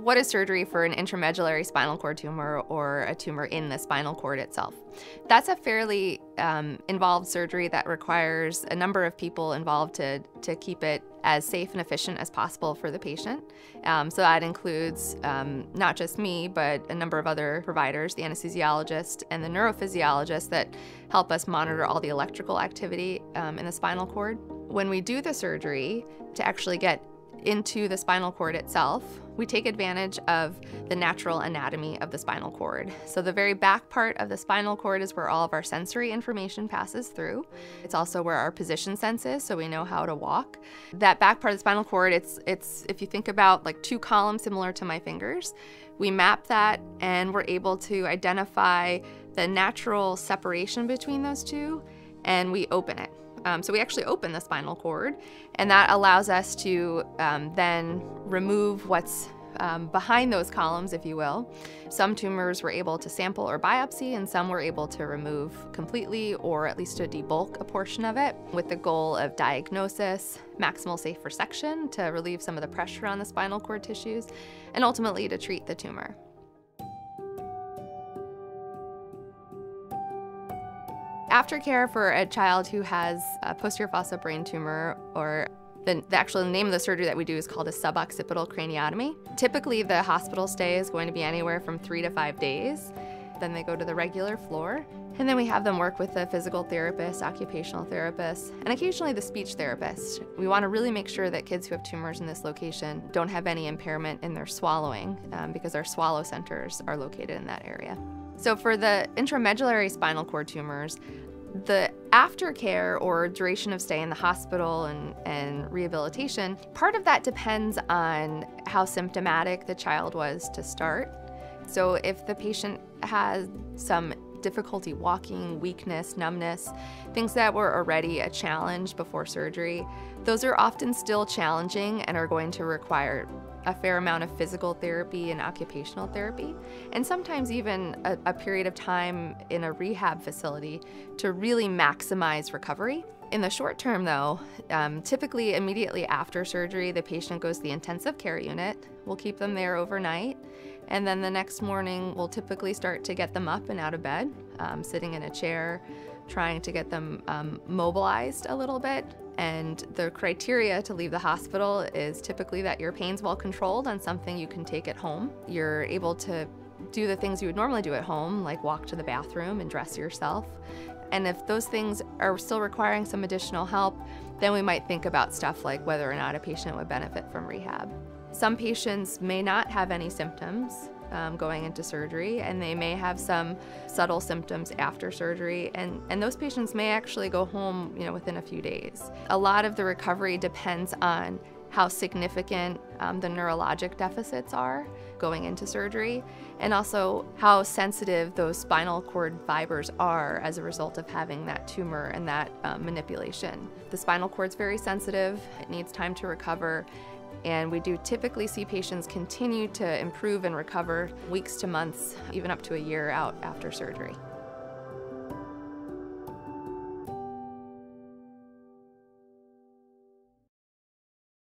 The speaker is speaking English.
What is surgery for an intramedullary spinal cord tumor or a tumor in the spinal cord itself? That's a fairly um, involved surgery that requires a number of people involved to, to keep it as safe and efficient as possible for the patient. Um, so that includes um, not just me, but a number of other providers, the anesthesiologist and the neurophysiologist that help us monitor all the electrical activity um, in the spinal cord. When we do the surgery to actually get into the spinal cord itself, we take advantage of the natural anatomy of the spinal cord. So the very back part of the spinal cord is where all of our sensory information passes through. It's also where our position sense is, so we know how to walk. That back part of the spinal cord, it's it's if you think about like two columns similar to my fingers, we map that and we're able to identify the natural separation between those two and we open it. Um, so we actually open the spinal cord, and that allows us to um, then remove what's um, behind those columns, if you will. Some tumors were able to sample or biopsy, and some were able to remove completely or at least to debulk a portion of it with the goal of diagnosis, maximal safe resection to relieve some of the pressure on the spinal cord tissues, and ultimately to treat the tumor. Aftercare for a child who has a posterior fossa brain tumor or the, the, actual name of the surgery that we do is called a suboccipital craniotomy. Typically, the hospital stay is going to be anywhere from three to five days. Then they go to the regular floor. And then we have them work with a physical therapist, occupational therapist, and occasionally the speech therapist. We want to really make sure that kids who have tumors in this location don't have any impairment in their swallowing um, because our swallow centers are located in that area. So for the intramedullary spinal cord tumors, the aftercare or duration of stay in the hospital and, and rehabilitation, part of that depends on how symptomatic the child was to start. So if the patient has some difficulty walking, weakness, numbness, things that were already a challenge before surgery, those are often still challenging and are going to require a fair amount of physical therapy and occupational therapy, and sometimes even a, a, period of time in a rehab facility to really maximize recovery. In the short term, though, um, typically immediately after surgery, the patient goes to the intensive care unit. We'll keep them there overnight, and then the next morning, we'll typically start to get them up and out of bed, um, sitting in a chair, trying to get them um, mobilized a little bit and the criteria to leave the hospital is typically that your pain's well controlled on something you can take at home. You're able to do the things you would normally do at home, like walk to the bathroom and dress yourself. And if those things are still requiring some additional help, then we might think about stuff like whether or not a patient would benefit from rehab. Some patients may not have any symptoms, um, going into surgery, and they may have some subtle symptoms after surgery, and, and those patients may actually go home you know, within a few days. A lot of the recovery depends on how significant um, the neurologic deficits are going into surgery, and also how sensitive those spinal cord fibers are as a result of having that tumor and that um, manipulation. The spinal cord's very sensitive, it needs time to recover, and we do typically see patients continue to improve and recover weeks to months, even up to a year out after surgery.